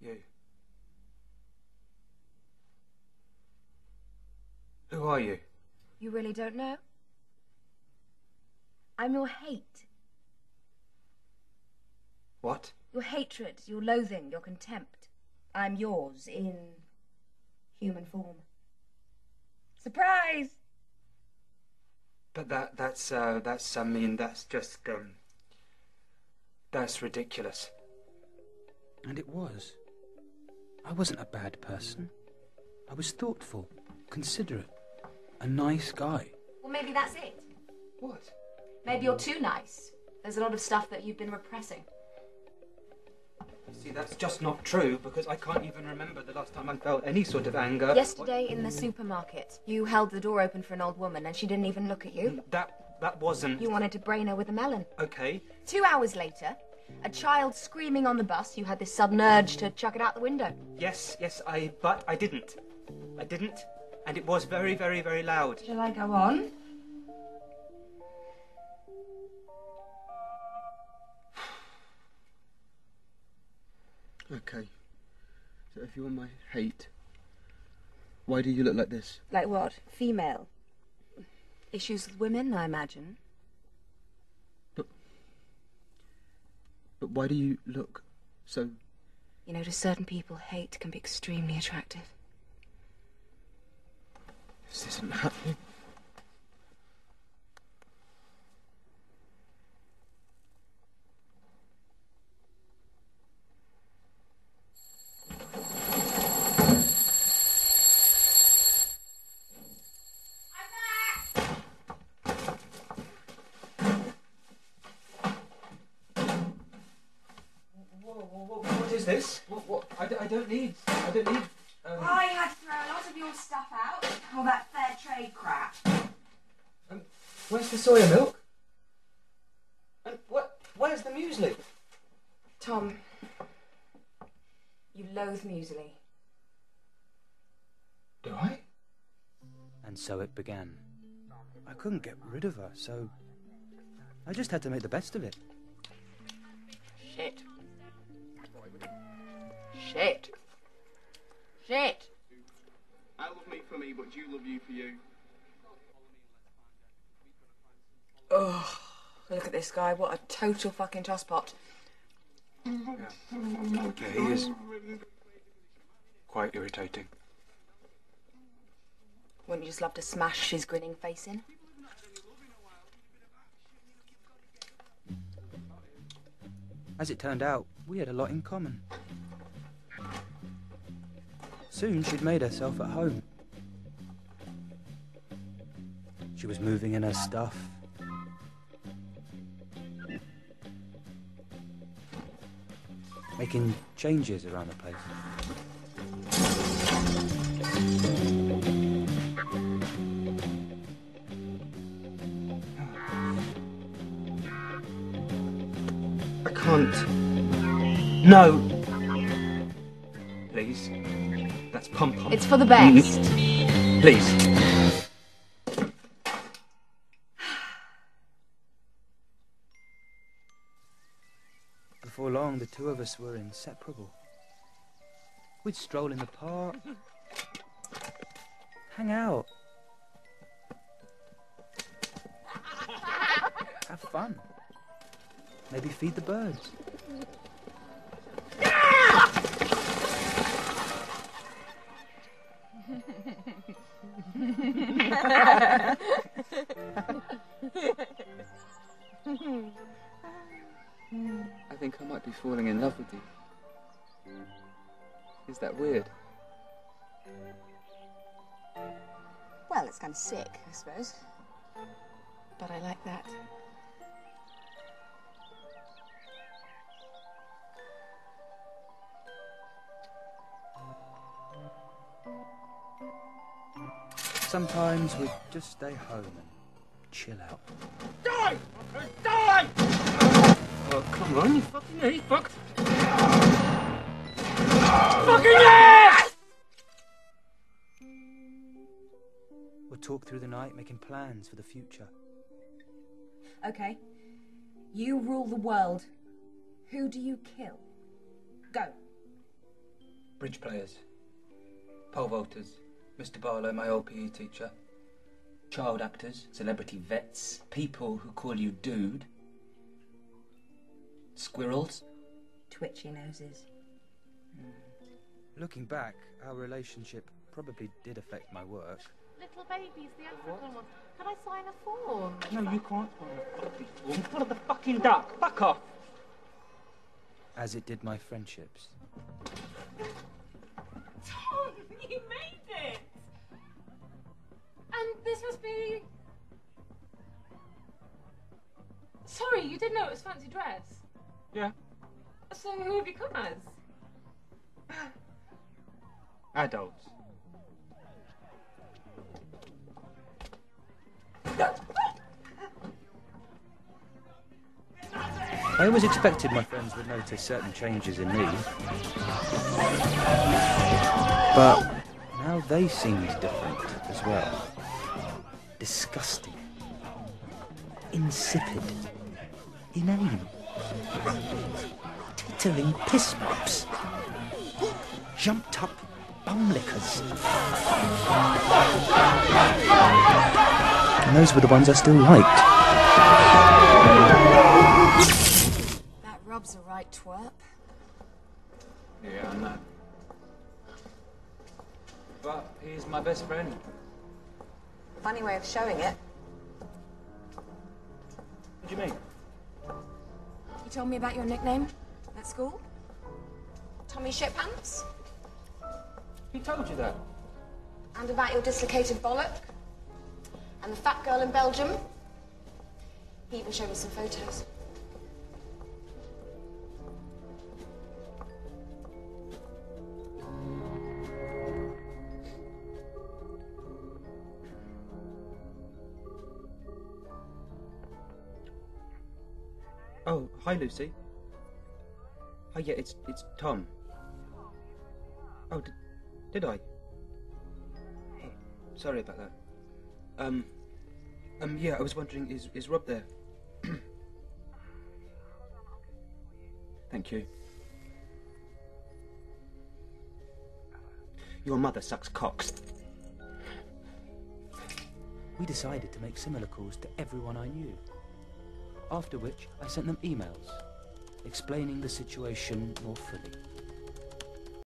You. Who are you? You really don't know? I'm your hate. What? Your hatred, your loathing, your contempt. I'm yours in human form. Surprise! But that that's uh that's I mean that's just um that's ridiculous. And it was. I wasn't a bad person. I was thoughtful, considerate, a nice guy. Well, maybe that's it. What? Maybe you're too nice. There's a lot of stuff that you've been repressing. See, that's just not true because I can't even remember the last time I felt any sort of anger. Yesterday in the supermarket, you held the door open for an old woman and she didn't even look at you. Mm, that that wasn't You wanted to brain her with a melon. okay. Two hours later, a child screaming on the bus, you had this sudden urge to chuck it out the window. Yes, yes, I but I didn't. I didn't, and it was very, very, very loud. Shall I go on? Okay. So if you're my hate, why do you look like this? Like what? Female? Issues with women, I imagine. But why do you look so You know, to certain people, hate can be extremely attractive. this isn't happening? Whoa, whoa, whoa, what is this? What, what? I, d- I don't need. I don't need. Um, I had to throw a lot of your stuff out. All that fair trade crap. um, where's the soya milk? And what? Where's the muesli? Tom, you loathe muesli. Do I? And so it began. I couldn't get rid of her, so I just had to make the best of it. Shit. Shit. Shit. I love me for me, but you love you for you. Ugh. Look at this guy. What a total fucking tosspot. Yeah, he is. Quite irritating. Wouldn't you just love to smash his grinning face in? As it turned out, we had a lot in common. Soon she'd made herself at home. She was moving in her stuff. Making changes around the place. I can't. No. Please. That's pom pom. It's for the best. Please. Before long, the two of us were inseparable. We'd stroll in the park, hang out, have fun, maybe feed the birds. I think I might be falling in love with you. Is that weird? Well, it's kind of sick, I suppose. But I like that. sometimes we just stay home and chill out. Die! Die! Oh, come on, you fucking hate fuck. Fucking yes! We'll talk through the night, making plans for the future. Okay. You rule the world. Who do you kill? Go. Bridge players. Pole vaulters. Mr. Barlow, my old PE teacher. Child actors, celebrity vets, people who call you dude. Squirrels. Twitchy noses. Hmm. Looking back, our relationship probably did affect my work. Little babies, the African ones. Can I sign a form? No, you can't sign a fucking form. Follow the fucking duck. Fuck off. As it did my friendships. Fancy dress. Yeah. So who have you come as? Adults. I always expected my friends would notice certain changes in me. But now they seemed different as well. Disgusting. Insipid. Inane. Tittering piss mops. Jumped up bum lickers. And those were the ones I still liked. That Rob's a right twerp. Yeah, I know. But he's my best friend. Funny way of showing it. What do you mean? You told me about your nickname at school? Tommy Shitpants? He told you that. And about your dislocated bollock? And the fat girl in Belgium? He even showed me some photos. Oh, hi, Lucy. Oh, yeah, it's it's Tom. Oh, did, did I? Oh, sorry about that. Um, um, yeah, I was wondering, is is Rob there? Thank you. Your mother sucks cocks. We decided to make similar calls to everyone I knew. After which, I sent them emails, explaining the situation more fully.